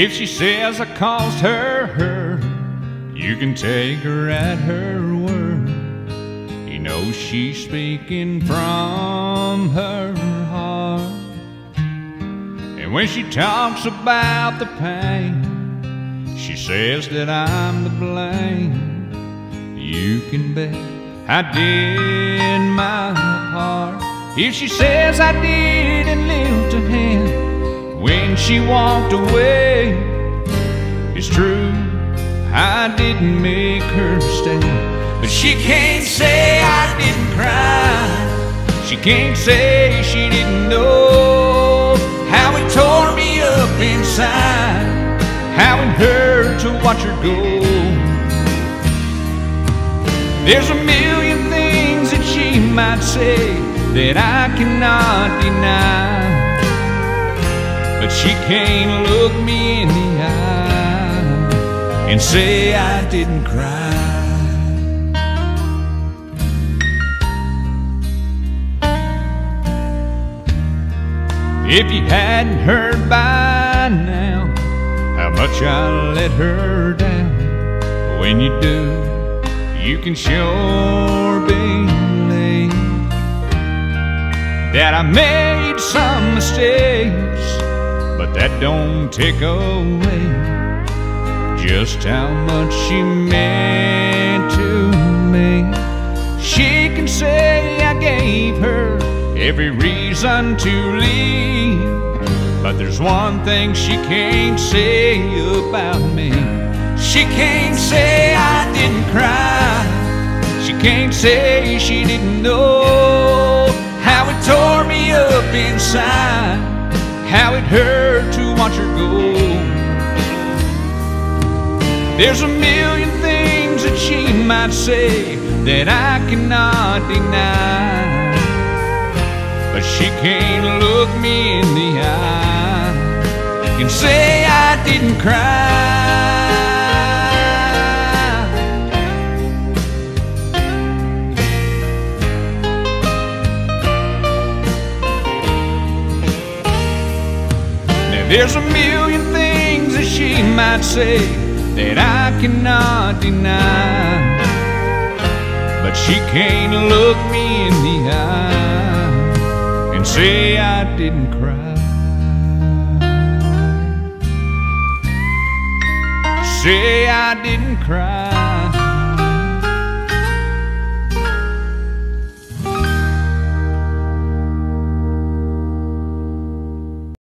If she says I caused her hurt, you can take her at her word. You know she's speaking from her heart. And when she talks about the pain, she says that I'm to blame. You can bet I did my part. If she says I didn't live she walked away, it's true, I didn't make her stay. But she can't say I didn't cry. She can't say she didn't know how it tore me up inside, how it hurt to watch her go. There's a million things that she might say that I cannot deny. But she can't look me in the eye and say I didn't cry. If you hadn't heard by now how much I let her down, when you do, you can sure believe that I made some mistakes, that don't take away just how much she meant to me. She can say I gave her every reason to leave. But there's one thing she can't say about me. She can't say I didn't cry. She can't say she didn't know how it tore me up inside, how it hurt to watch her go. There's a million things that she might say that I cannot deny. But she can't look me in the eye and say I didn't cry. There's a million things that she might say that I cannot deny. But she can't look me in the eye and say I didn't cry. Say I didn't cry.